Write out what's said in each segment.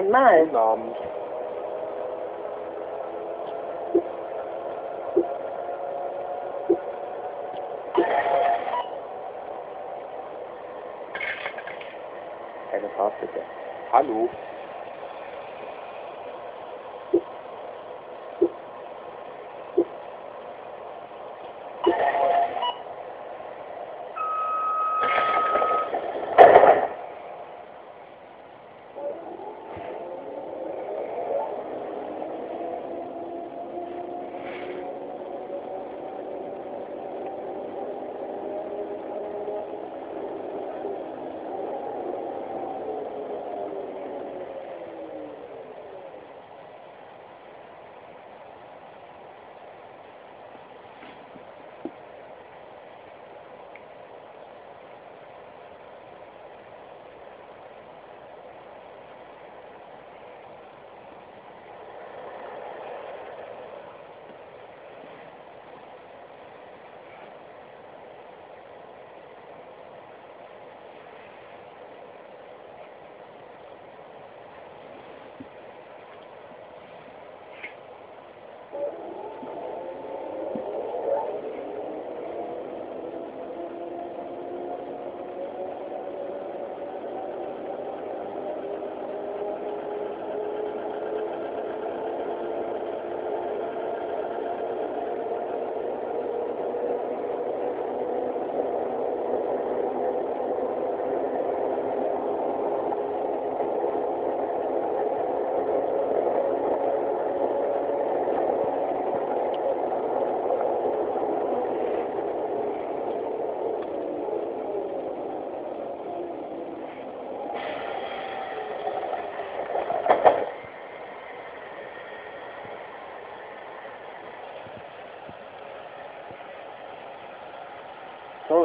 einmal. Guten Abend. Eine Fahrt bitte. Hallo.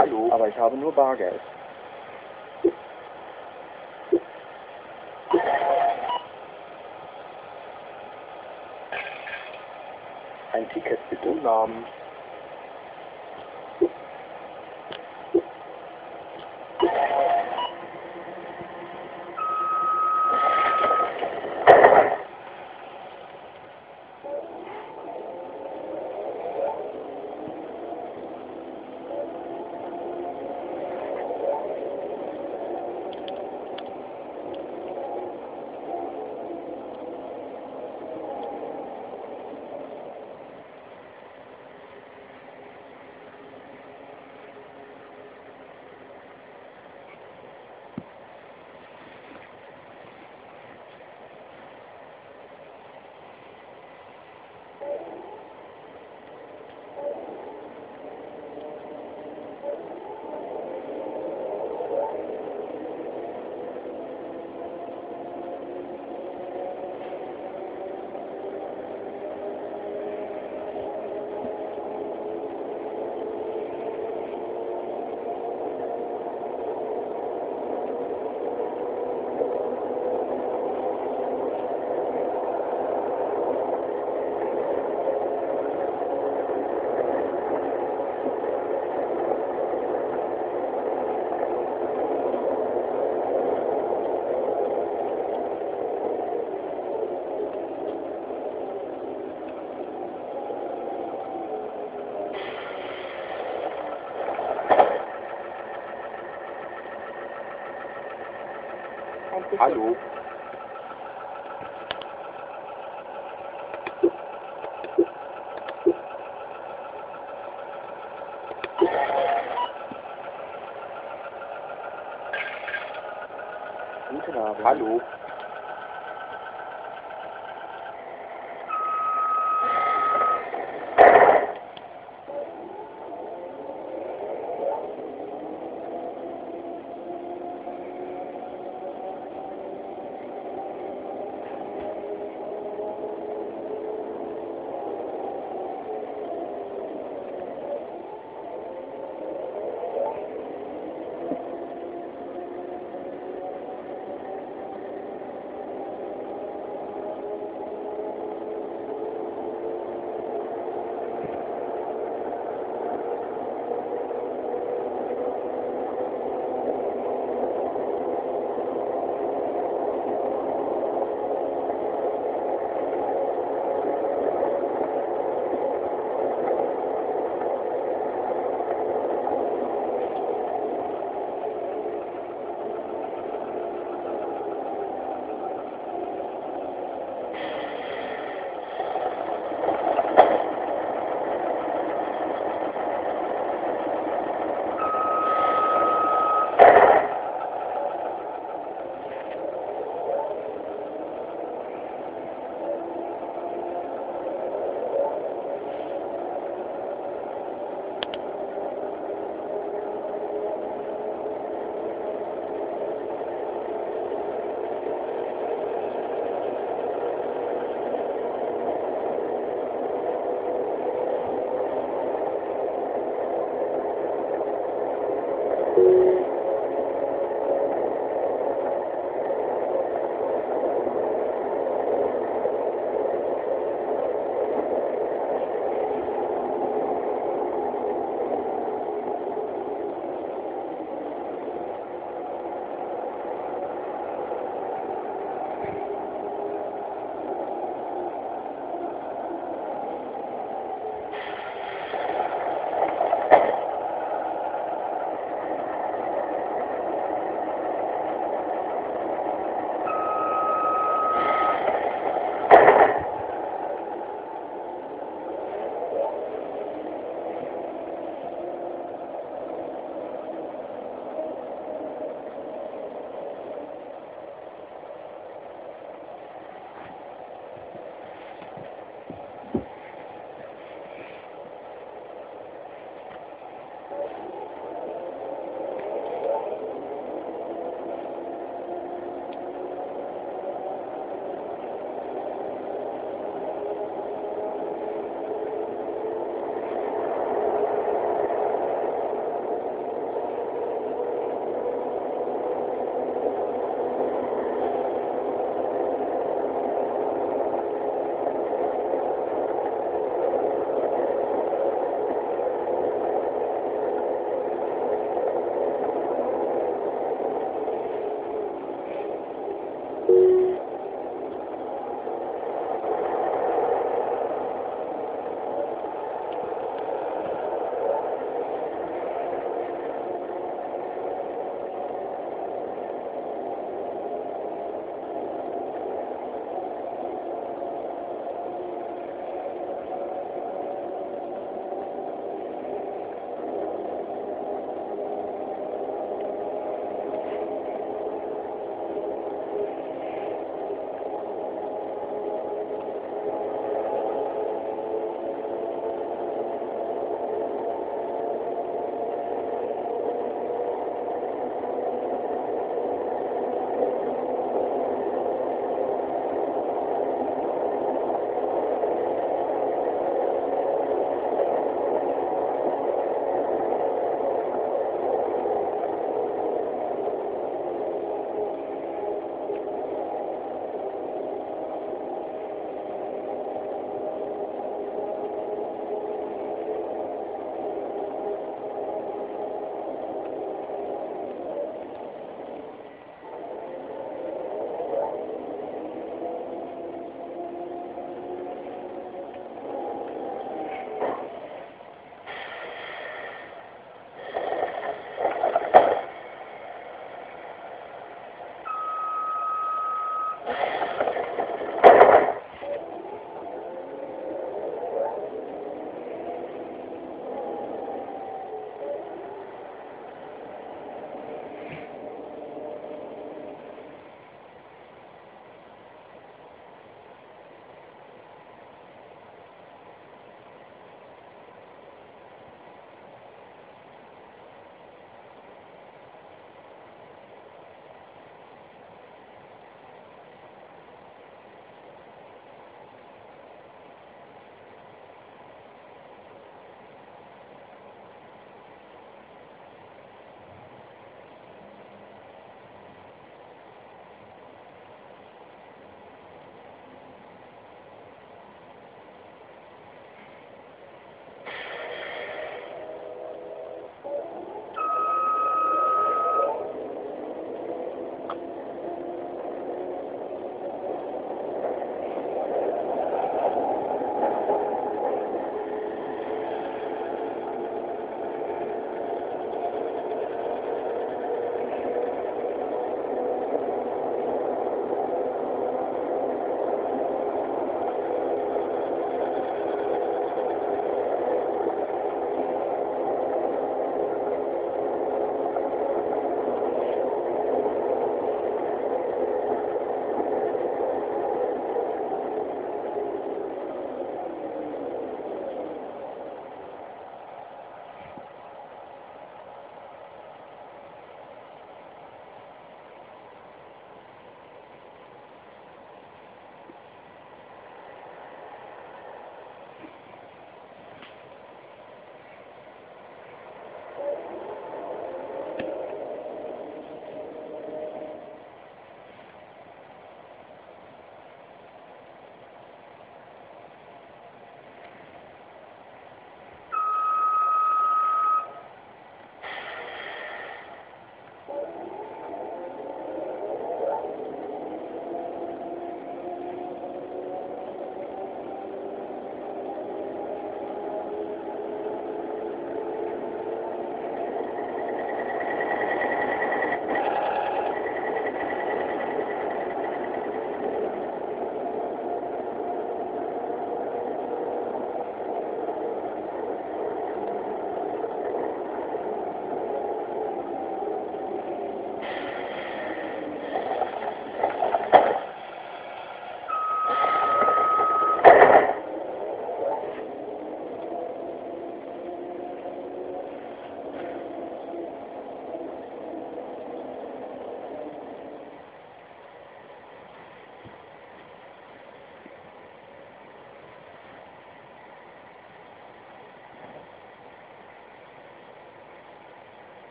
Hallo. aber ich habe nur Bargeld. Ein Ticket bitte. Guten Abend. Hallo. Guten Abend. Hallo.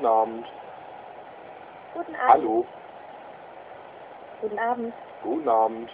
Guten Abend. Guten Abend. Hallo. Guten Abend. Guten Abend.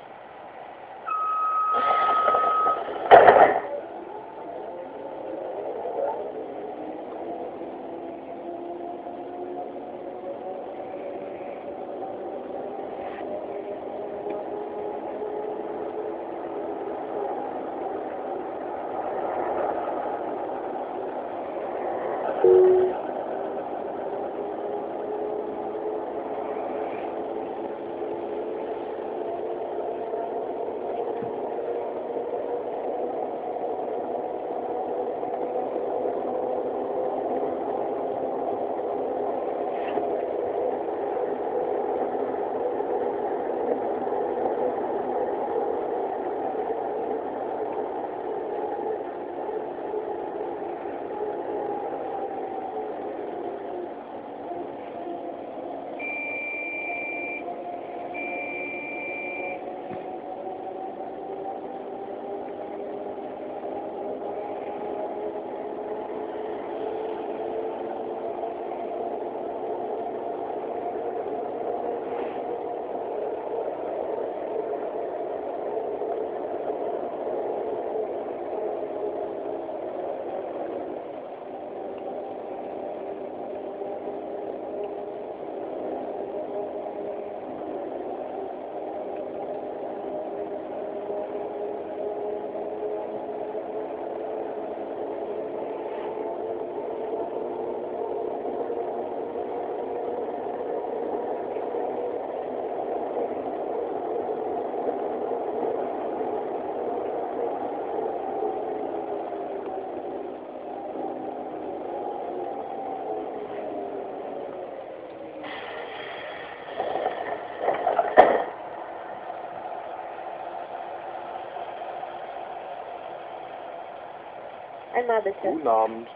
Einmal bitte. Guten Abend.